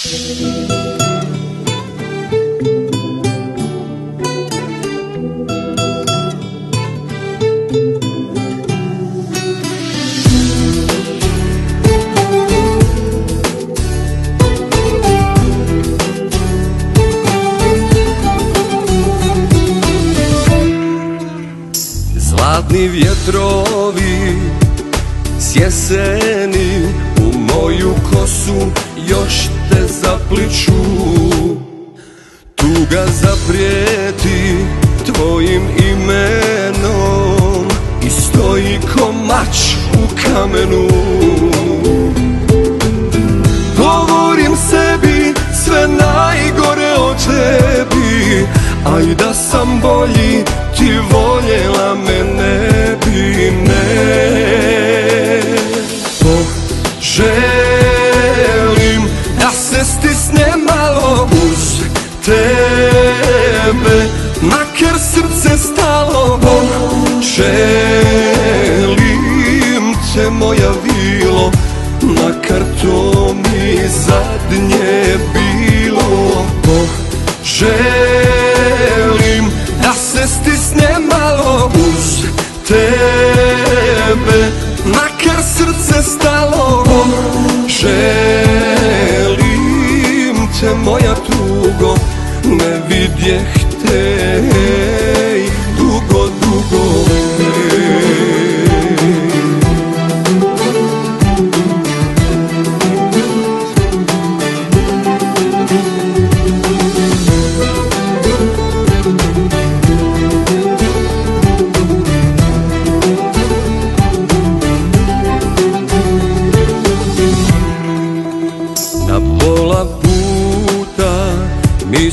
Zlatni vjetrovi s jeseni U moju kosu još te zapliču. Tuga zaprijeti tvojim imenom I stoji ko mač u kamenu te moja vilo Makar to mi zadnje bilo. Želim da se stisne malo uz tebe. Makar srce stalo. Želim te moja tugo Ne vidjeh te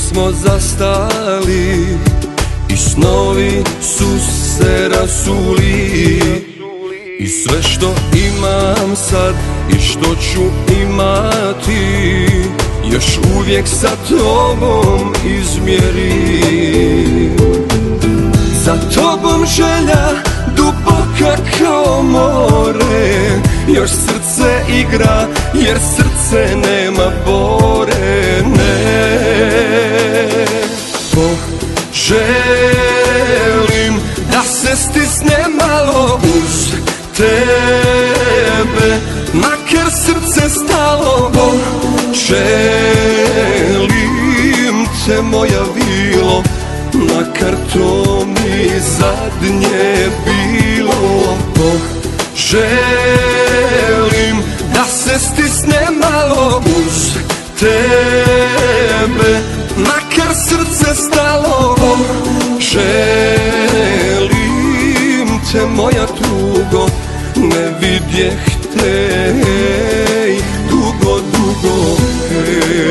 smo zastali I snovi su se rasuli. I sve što imam sad i što ću imati Još uvijek sa tobom izmjeri Za tobom želja duboka kao more Još srce igra jer srce nema bore malo uz tebe Makar srce stalo. Želim te moja vilo Makar to mi zadnje bilo. Želim dugo, hej.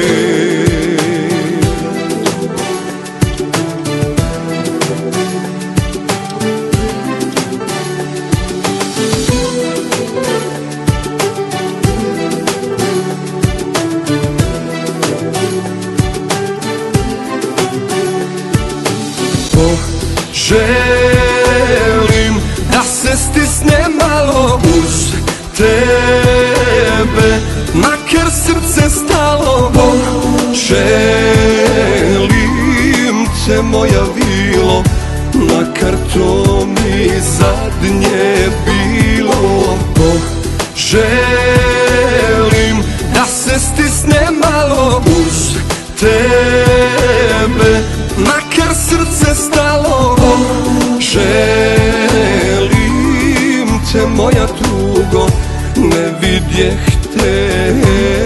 Želim da se stisne malo stalo Želim te moja vilo Makar to mi zadnje bilo. Želim da se stisne malo uz tebe Makar srce stalo. Želim te moja tugo Ne vidjeh te